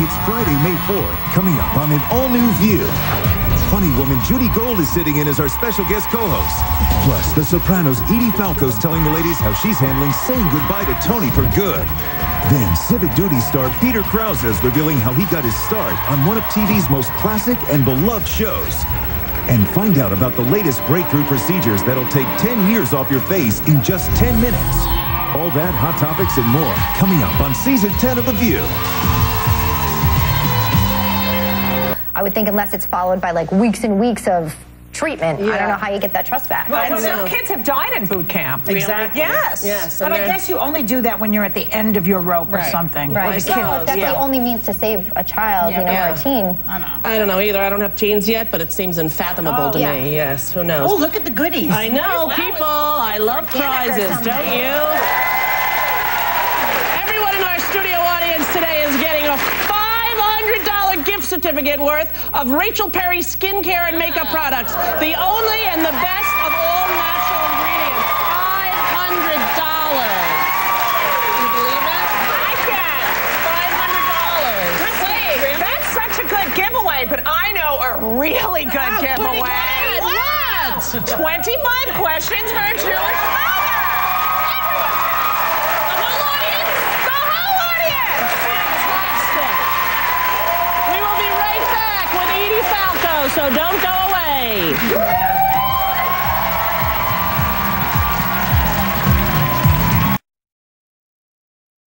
It's Friday, May 4th, coming up on an all-new View. Funny woman Judy Gold is sitting in as our special guest co-host. Plus, The Sopranos' Edie Falco's telling the ladies how she's handling saying goodbye to Tony for good. Then, Civic Duty star Peter Krause is revealing how he got his start on one of TV's most classic and beloved shows. And find out about the latest breakthrough procedures that'll take 10 years off your face in just 10 minutes. All that, hot topics, and more coming up on season 10 of The View. I would think unless it's followed by like weeks and weeks of treatment, I don't know how you get that trust back. Well, And some know. kids have died in boot camp. Exactly. Yes. Yes, But and I guess you only do that when you're at the end of your rope or something. right. Or the Well, kid- if that's yeah. the only means to save a child, you know, Yeah. or a teen. I don't know. I don't know either. I don't have teens yet, but it seems unfathomable Oh, to yeah. me. Yes, who knows? Oh, look at the goodies. I know, people. I love prizes, don't you? Everyone in our studio audience today is getting a $500 gift certificate worth of Rachel Perry skincare and makeup products. The only and the best of all natural ingredients. $500. Can you believe it? I can. $500. Wait, that's such a good giveaway, but I know a really good giveaway. What? 25 questions So don't go away.